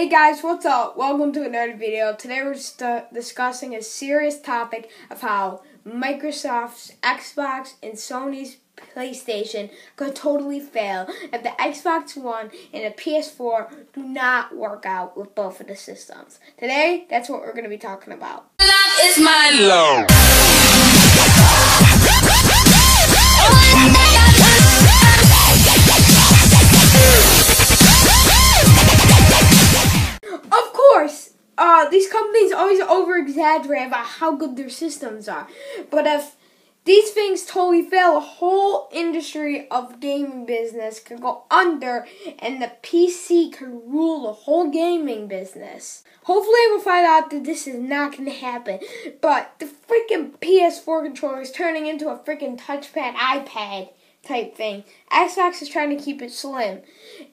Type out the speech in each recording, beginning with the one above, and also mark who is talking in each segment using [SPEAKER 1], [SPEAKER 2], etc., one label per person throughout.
[SPEAKER 1] Hey guys, what's up? Welcome to another video. Today we're st- uh, discussing a serious topic of how Microsoft's Xbox and Sony's PlayStation could totally fail if the Xbox One and the PS4 do not work out with both of the systems. Today, that's what we're going to be talking about.
[SPEAKER 2] My.
[SPEAKER 1] These companies always over exaggerate about how good their systems are. But if these things totally fail, the whole industry of gaming business could go under and the PC could rule the whole gaming business. Hopefully, we'll find out that this is not to happen. But the freaking PS4 controller is turning into a freaking touchpad iPad type thing. Xbox is trying to keep it slim.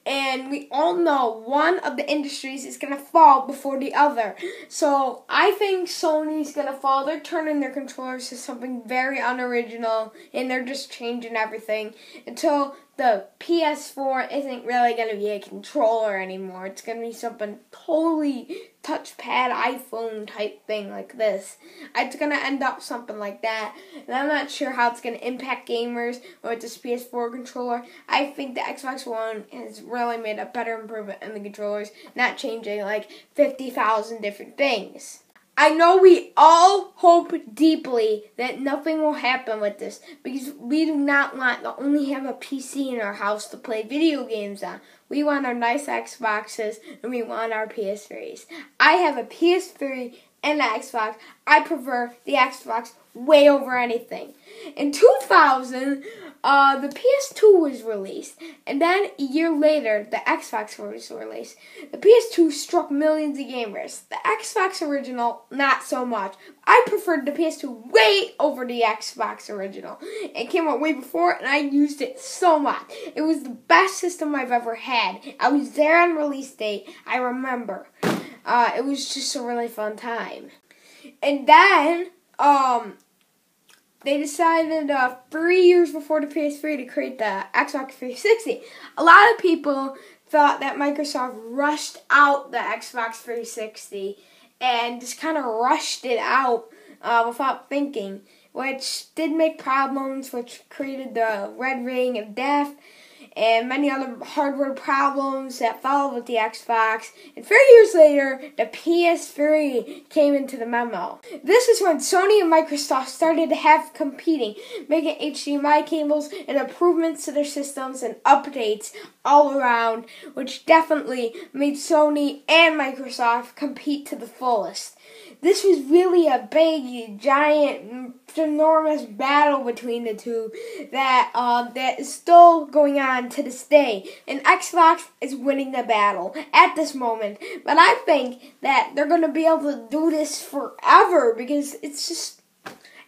[SPEAKER 1] And we all know one of the industries is going to fall before the other. So I think Sony's going to fall. They're turning their controllers to something very unoriginal and they're just changing everything until the PS4 isn't really going to be a controller anymore. It's going to be something totally touchpad iPhone type thing like this. It's going to end up something like that. And I'm not sure how it's going to impact gamers with this PS4 controller. I think the Xbox One has really made a better improvement in the controllers, not changing like 50,000 different things. I know we all hope deeply that nothing will happen with this because we do not want to only have a PC in our house to play video games on. We want our nice Xboxes and we want our PS3s. I have a PS3 and an Xbox. I prefer the Xbox way over anything. In 2000, uh, the PS2 was released, and then a year later, the Xbox was released. The PS2 struck millions of gamers. The Xbox original, not so much. I preferred the PS2 way over the Xbox original. It came out way before, and I used it so much. It was the best system I've ever had. I was there on release date. I remember. Uh, it was just a really fun time. And then, um, they decided uh, three years before the PS3 to create the Xbox 360. A lot of people thought that Microsoft rushed out the Xbox 360 and just kind of rushed it out uh, without thinking, which did make problems, which created the red ring of death and many other hardware problems that followed with the Xbox. And three years later, the PS3 came into the memo. This is when Sony and Microsoft started to have competing, making HDMI cables and improvements to their systems and updates all around, which definitely made Sony and Microsoft compete to the fullest. This was really a big, giant, enormous battle between the two that uh, that is still going on to this day. And Xbox is winning the battle at this moment. But I think that they're going to be able to do this forever because it's just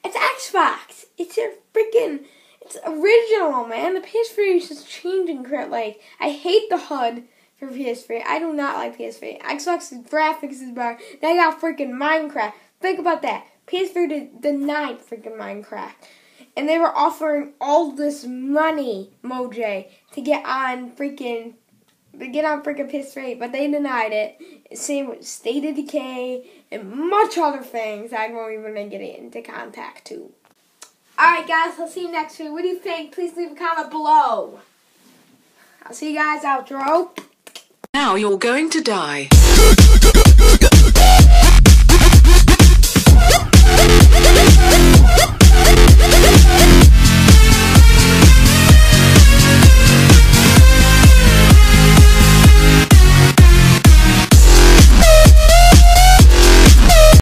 [SPEAKER 1] it's Xbox. It's a freaking it's original, man. The PS3 is just changing crap. Like I hate the HUD for PS3. I do not like PS3. Xbox's graphics is better. They got freaking Minecraft. Think about that. PS3 denied freaking Minecraft. And they were offering all this money, Mojang, to get on freaking to get on freaking PS3, but they denied it. Same with State of Decay and much other things I won't even get into contact to. Alright guys, I'll see you next week. What do you think? Please leave a comment below. I'll see you guys outro.
[SPEAKER 2] Now you're going to die.